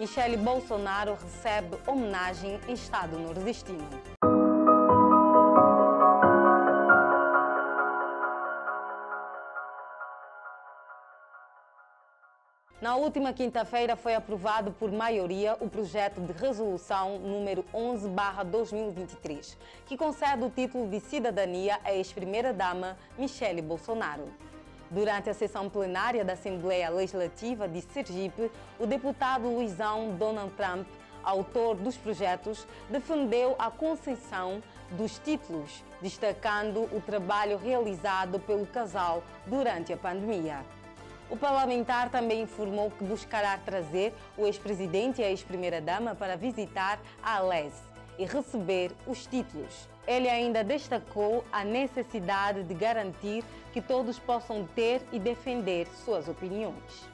Michele Bolsonaro recebe homenagem em Estado nordestino. Na última quinta-feira foi aprovado por maioria o projeto de resolução número 11/2023, que concede o título de cidadania à ex-primeira-dama Michele Bolsonaro. Durante a sessão plenária da Assembleia Legislativa de Sergipe, o deputado Luizão Donald Trump, autor dos projetos, defendeu a concessão dos títulos, destacando o trabalho realizado pelo casal durante a pandemia. O parlamentar também informou que buscará trazer o ex-presidente e a ex-primeira-dama para visitar a Alès e receber os títulos. Ele ainda destacou a necessidade de garantir que todos possam ter e defender suas opiniões.